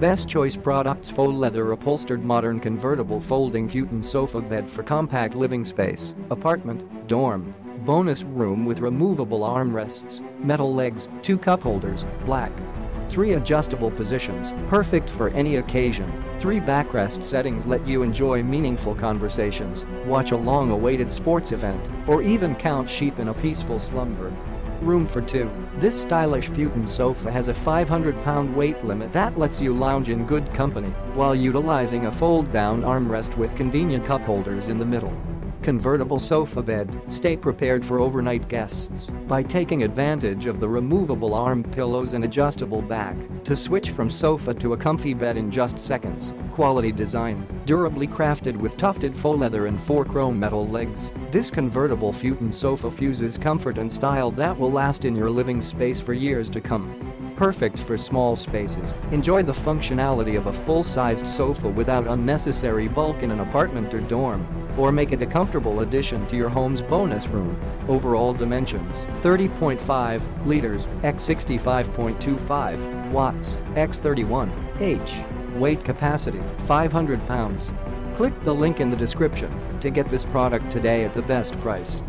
Best Choice Products Faux Leather Upholstered Modern Convertible Folding Futon Sofa Bed for Compact Living Space, Apartment, Dorm. Bonus room with removable armrests, metal legs, two cup holders, black. Three adjustable positions, perfect for any occasion. Three backrest settings let you enjoy meaningful conversations, watch a long-awaited sports event, or even count sheep in a peaceful slumber. Room for two. This stylish futon sofa has a 500-pound weight limit that lets you lounge in good company while utilizing a fold-down armrest with convenient cup holders in the middle. Convertible sofa bed, stay prepared for overnight guests by taking advantage of the removable arm pillows and adjustable back to switch from sofa to a comfy bed in just seconds. Quality design, durably crafted with tufted faux leather and four chrome metal legs. This convertible futon sofa fuses comfort and style that will last in your living space for years to come. Perfect for small spaces. Enjoy the functionality of a full-sized sofa without unnecessary bulk in an apartment or dorm. Or make it a comfortable addition to your home's bonus room. Overall dimensions 30.5 liters x 65.25 watts x 31 h. Weight capacity 500 pounds. Click the link in the description to get this product today at the best price.